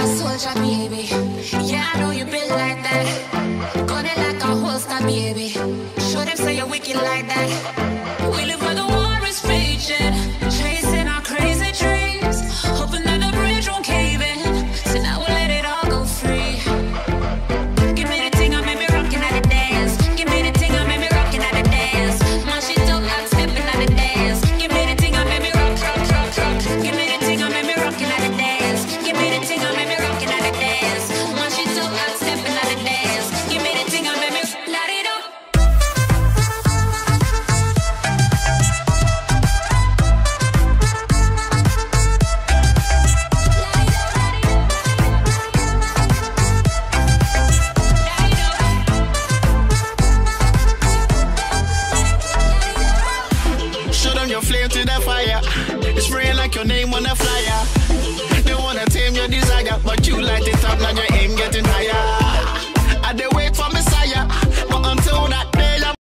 like a soldier, baby. Yeah, I know you built like that. Gunning like a holster, baby. your flame to the fire. It's spraying like your name on a flyer. They wanna tame your desire, but you